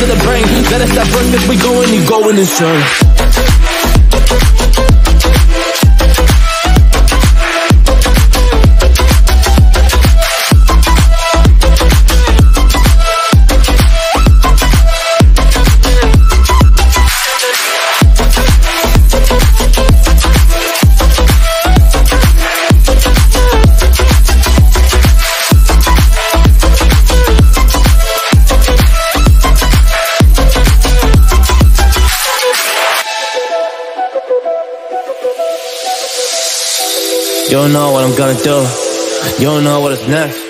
to the brain. Let us start first, if we going, you going insane. You don't know what I'm gonna do. You don't know what is next.